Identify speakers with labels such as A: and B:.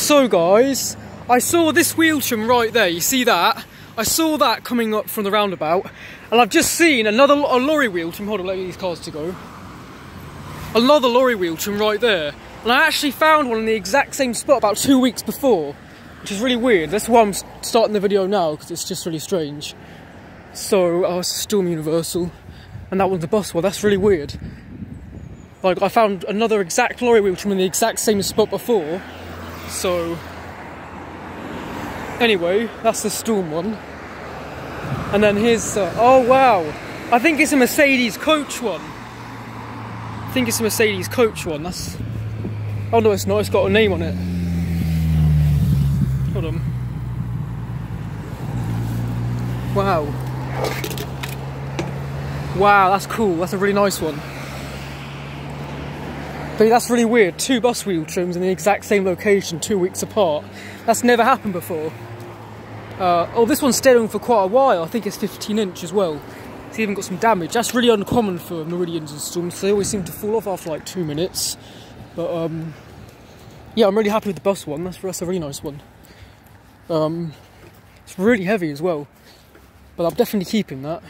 A: So guys, I saw this wheel trim right there, you see that? I saw that coming up from the roundabout, and I've just seen another a lorry wheel hold on, let these cars to go. Another lorry wheel trim right there. And I actually found one in the exact same spot about two weeks before, which is really weird. That's why I'm starting the video now, because it's just really strange. So, oh, it's a Storm Universal, and that one's a bus one, that's really weird. Like, I found another exact lorry wheel trim in the exact same spot before, so, anyway, that's the Storm one. And then here's, uh, oh wow, I think it's a Mercedes coach one. I think it's a Mercedes coach one. That's, oh no, it's not. It's got a name on it. Hold on. Wow. Wow, that's cool. That's a really nice one. But that's really weird. Two bus wheel trims in the exact same location, two weeks apart. That's never happened before. Uh, oh, this one's stayed on for quite a while. I think it's 15 inch as well. It's even got some damage. That's really uncommon for Meridians and Storms. They always seem to fall off after like two minutes. But um, yeah, I'm really happy with the bus one. That's, that's a really nice one. Um, it's really heavy as well. But I'm definitely keeping that.